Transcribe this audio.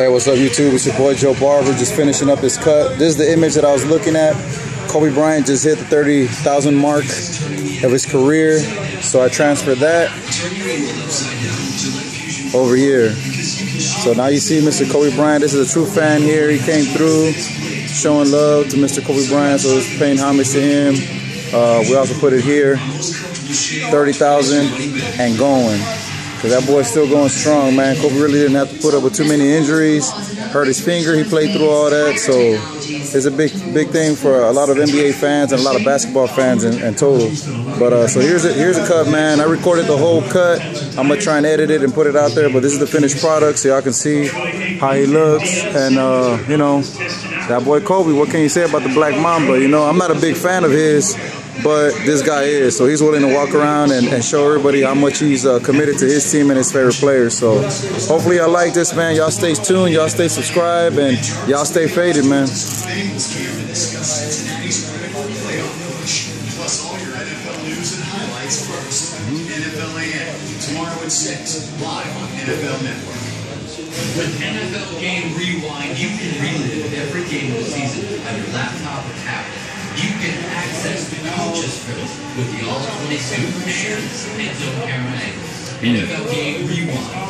Hey, what's up, YouTube? It's your boy Joe Barber, just finishing up his cut. This is the image that I was looking at. Kobe Bryant just hit the 30,000 mark of his career, so I transferred that over here. So now you see Mr. Kobe Bryant. This is a true fan here. He came through showing love to Mr. Kobe Bryant, so it's paying homage to him. Uh, we also put it here, 30,000 and going. Cause that boy's still going strong, man. Kobe really didn't have to put up with too many injuries. Hurt his finger, he played through all that. So it's a big, big thing for a lot of NBA fans and a lot of basketball fans in, in total. But uh, so here's a here's a cut, man. I recorded the whole cut. I'm gonna try and edit it and put it out there. But this is the finished product, so y'all can see how he looks. And uh, you know, that boy Kobe. What can you say about the Black Mamba? You know, I'm not a big fan of his but this guy is. So he's willing to walk around and, and show everybody how much he's uh, committed to his team and his favorite players. So hopefully y'all like this, man. Y'all stay tuned, y'all stay subscribed, and y'all stay faded, man. Tomorrow at 6, live on NFL Network. With NFL Game Rewind, you can relive every game of the season on your laptop or tablet. You can access the coaches film with the all-22 machines and zone camera angles. NFL Game Rewind.